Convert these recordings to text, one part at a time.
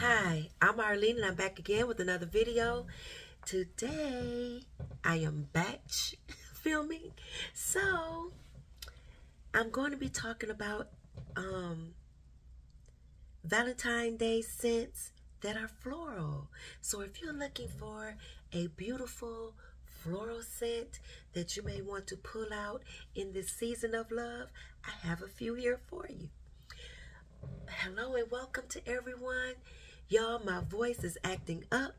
Hi, I'm Arlene and I'm back again with another video. Today, I am batch filming. So, I'm going to be talking about um, Valentine Day scents that are floral. So if you're looking for a beautiful floral scent that you may want to pull out in this season of love, I have a few here for you. Hello and welcome to everyone. Y'all, my voice is acting up,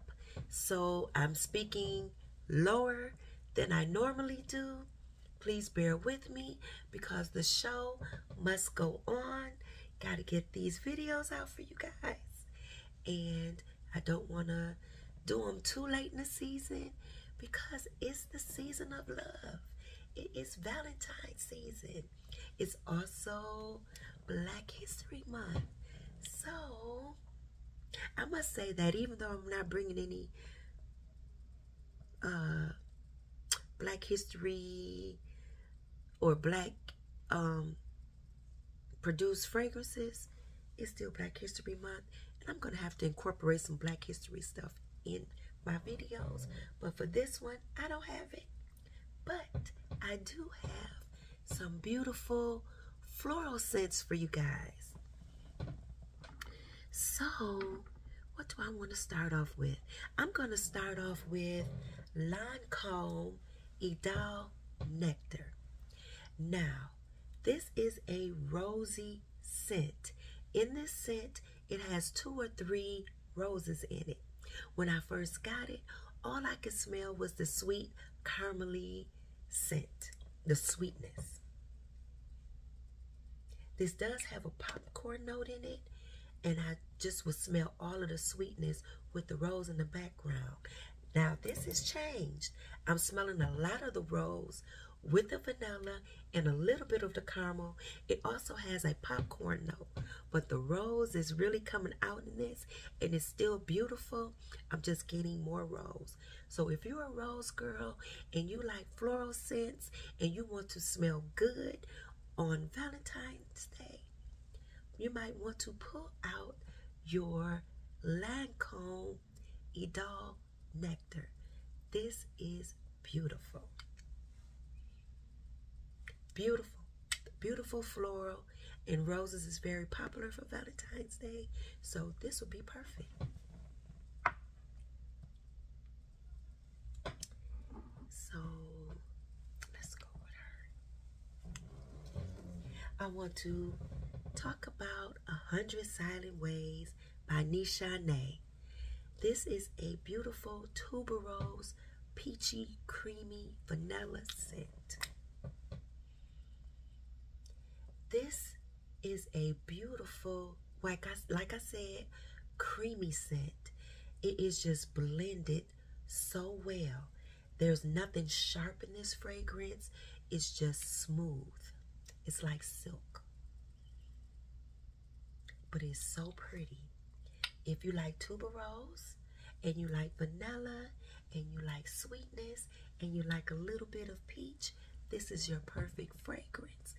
so I'm speaking lower than I normally do. Please bear with me because the show must go on. Got to get these videos out for you guys. And I don't want to do them too late in the season because it's the season of love. It is Valentine's season. It's also Black History Month. So, I must say that even though I'm not bringing any uh, Black History or Black um, produced fragrances, it's still Black History Month. And I'm going to have to incorporate some Black History stuff in my videos. But for this one, I don't have it. But I do have some beautiful floral scents for you guys. So, what do I want to start off with? I'm going to start off with Lancome Idôle Nectar. Now, this is a rosy scent. In this scent, it has two or three roses in it. When I first got it, all I could smell was the sweet caramely scent, the sweetness. This does have a popcorn note in it, and I just would smell all of the sweetness with the rose in the background. Now, this has changed. I'm smelling a lot of the rose with the vanilla and a little bit of the caramel. It also has a popcorn note, but the rose is really coming out in this and it's still beautiful. I'm just getting more rose. So if you're a rose girl and you like floral scents and you want to smell good on Valentine's Day, you might want to pull out your Lancome Idôle Nectar. This is beautiful beautiful, beautiful floral, and roses is very popular for Valentine's Day, so this would be perfect. So let's go with her. I want to talk about A Hundred Silent Ways by Nishane. This is a beautiful tuberose, peachy, creamy vanilla scent. This is a beautiful, like I, like I said, creamy scent. It is just blended so well. There's nothing sharp in this fragrance. It's just smooth. It's like silk. But it's so pretty. If you like tuberose and you like vanilla and you like sweetness and you like a little bit of peach, this is your perfect fragrance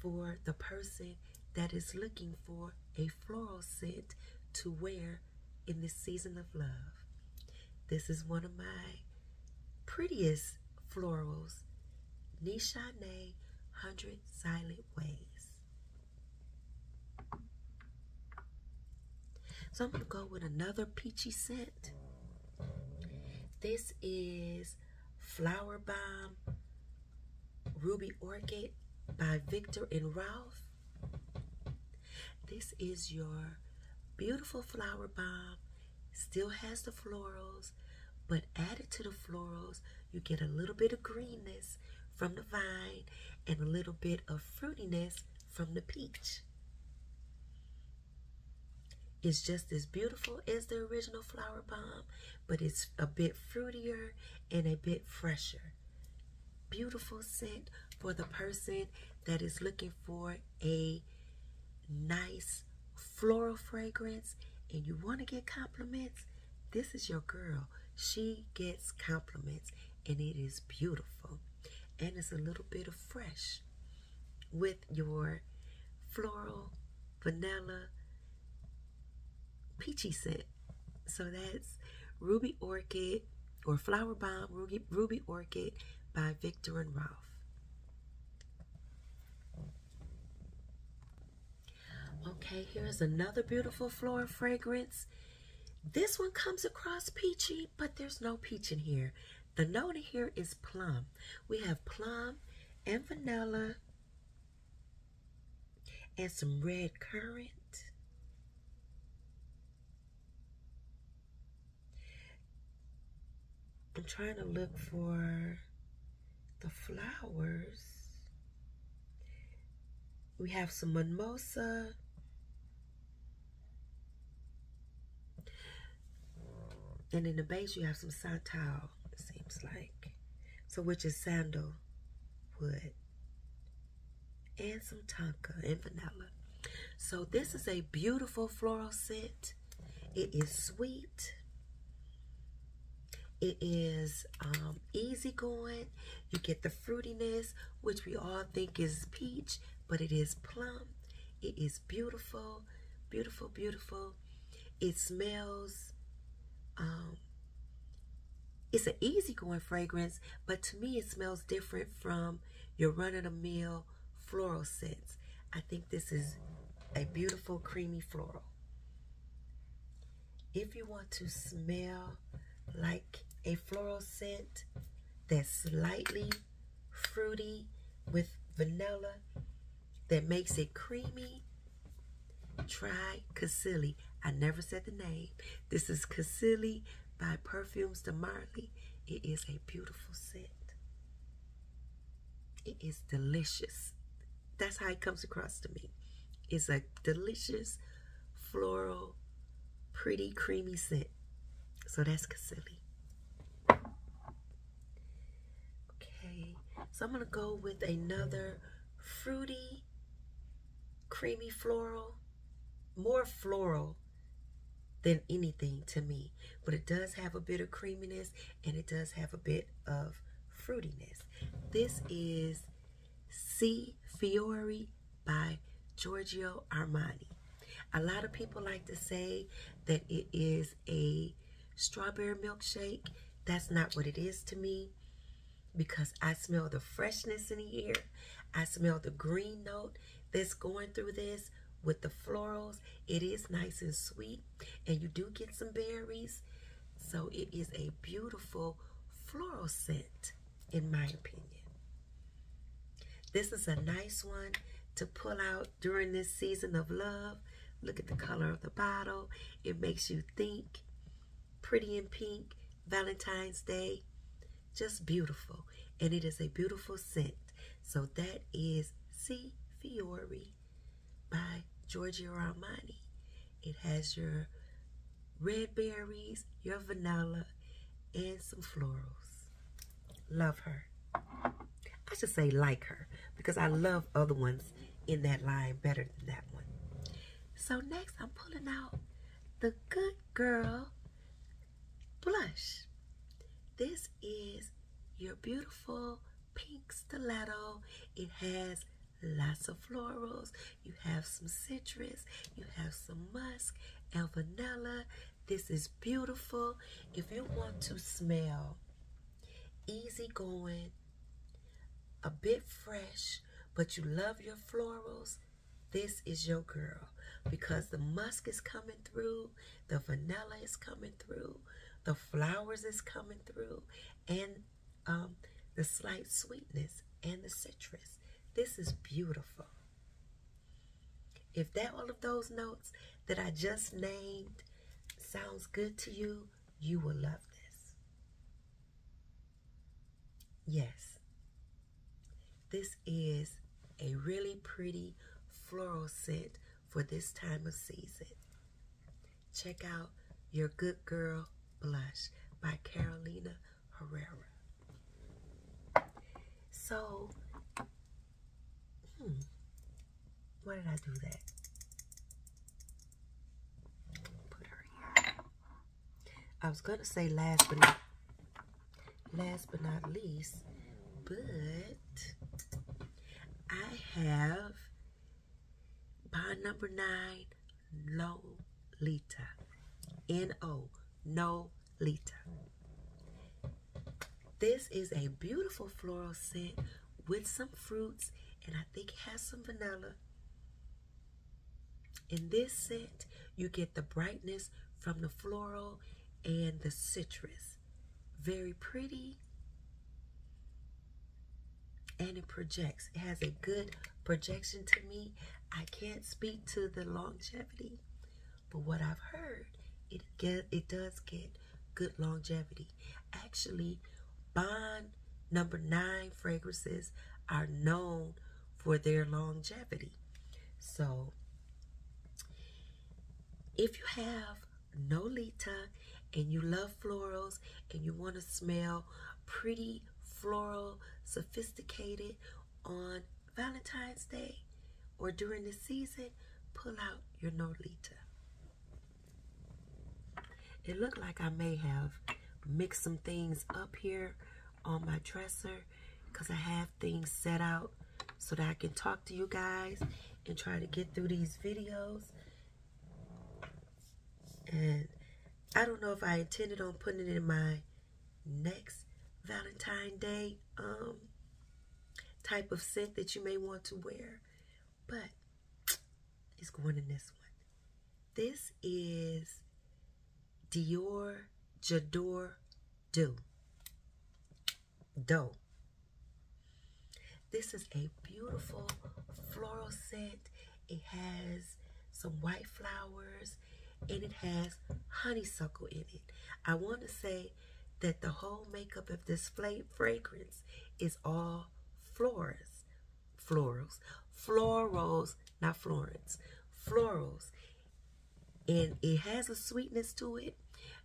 for the person that is looking for a floral scent to wear in this season of love. This is one of my prettiest florals, Nishane 100 Silent Ways. So I'm going to go with another peachy scent. This is Flowerbomb Ruby Orchid by Viktor and Rolf. This is your beautiful Flowerbomb. Still has the florals, but added to the florals, you get a little bit of greenness from the vine and a little bit of fruitiness from the peach. It's just as beautiful as the original Flowerbomb, but it's a bit fruitier and a bit fresher. Beautiful scent for the person that is looking for a nice floral fragrance and you want to get compliments, this is your girl. She gets compliments and it is beautiful. And it's a little bit of fresh with your floral, vanilla, peachy scent. So that's Ruby Orchid or Flowerbomb Ruby, Ruby Orchid by Viktor and Rolf. Okay, here's another beautiful floral fragrance. This one comes across peachy, but there's no peach in here. The note in here is plum. We have plum and vanilla and some red currant. I'm trying to look for the flowers. We have some mimosa. And in the base, you have some santal, it seems like. So, which is sandalwood. And some tonka and vanilla. So, this is a beautiful floral scent. It is sweet. It is um, easygoing. You get the fruitiness, which we all think is peach, but it is plum. It is beautiful, beautiful, beautiful. It smells, um, it's an easygoing fragrance, but to me it smells different from your run-of-the-mill floral scents. I think this is a beautiful creamy floral. If you want to smell like a floral scent that's slightly fruity with vanilla that makes it creamy, try Cassili. I never said the name. This is Cassili by Parfums de Marly. It is a beautiful scent. It is delicious. That's how it comes across to me. It's a delicious, floral, pretty, creamy scent. So that's Cassili. Okay, so I'm going to go with another fruity, creamy floral, more floral than anything to me. But it does have a bit of creaminess and it does have a bit of fruitiness. This is Si Fiori by Giorgio Armani. A lot of people like to say that it is a strawberry milkshake. That's not what it is to me because I smell the freshness in air. I smell the green note that's going through this with the florals. It is nice and sweet and you do get some berries. So it is a beautiful floral scent in my opinion. This is a nice one to pull out during this season of love. Look at the color of the bottle. It makes you think pretty in pink, Valentine's Day. Just beautiful. And it is a beautiful scent. So that is Si Fiori by Giorgio Armani. It has your red berries, your vanilla, and some florals. Love her. I should say like her because I love other ones in that line better than that one. So next I'm pulling out the Good Girl blush. This is your beautiful pink stiletto. It has lots of florals. You have some citrus. You have some musk and vanilla. This is beautiful. If you want to smell easygoing, a bit fresh, but you love your florals, this is your girl because the musk is coming through, the vanilla is coming through, the flowers is coming through, and um, the slight sweetness and the citrus. This is beautiful. If that all of those notes that I just named sounds good to you, you will love this. Yes, this is a really pretty floral scent for this time of season. Check out Your Good Girl Blush by Carolina Herrera. So, hmm, why did I do that? Put her here. I was gonna say last but not last but not least, but I have by number nine, Lolita. N-O, Nolita. This is a beautiful floral scent with some fruits, and I think it has some vanilla. In this scent, you get the brightness from the floral and the citrus. Very pretty. And it projects. It has a good projection to me. I can't speak to the longevity, but what I've heard, it get it does get good longevity. Actually, Bond number nine fragrances are known for their longevity. So, if you have Nolita and you love florals and you want to smell pretty floral, sophisticated on Valentine's Day or during the season, pull out your Nolita. It looked like I may have mixed some things up here on my dresser because I have things set out so that I can talk to you guys and try to get through these videos. And I don't know if I intended on putting it in my next Valentine Day um, type of scent that you may want to wear, but it's going in this one. This is Dior J'adore Doux. d'eau. This is a beautiful floral scent. It has some white flowers and it has honeysuckle in it. I want to say that the whole makeup of this fragrance is all florals, florals, florals, not Florence, florals. And it has a sweetness to it,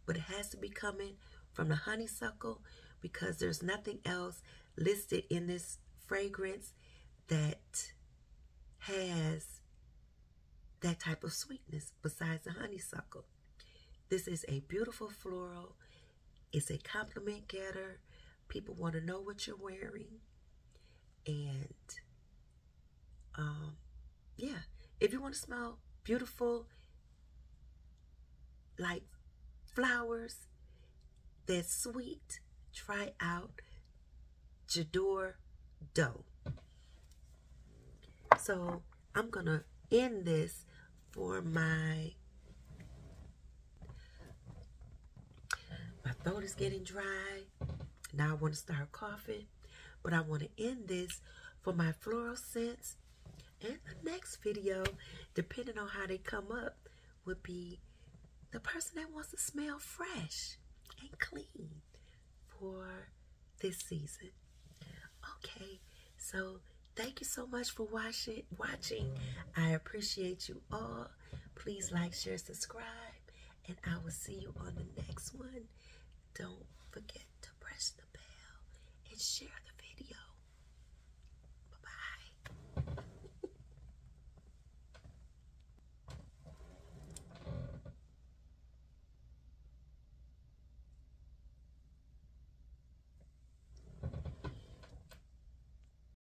but it has to be coming from the honeysuckle because there's nothing else listed in this fragrance that has that type of sweetness besides the honeysuckle. This is a beautiful floral. It's a compliment getter. People want to know what you're wearing. And um, yeah, if you want to smell beautiful, like flowers, that's sweet, try out J'adore d'eau. So I'm going to end this for my my throat is getting dry. Now I want to start coughing. But I want to end this for my floral scents. And the next video, depending on how they come up, would be the person that wants to smell fresh and clean for this season. Okay, so thank you so much for watching. Watching, I appreciate you all. Please like, share, subscribe, and I will see you on the next one. Don't forget to press the bell and share the.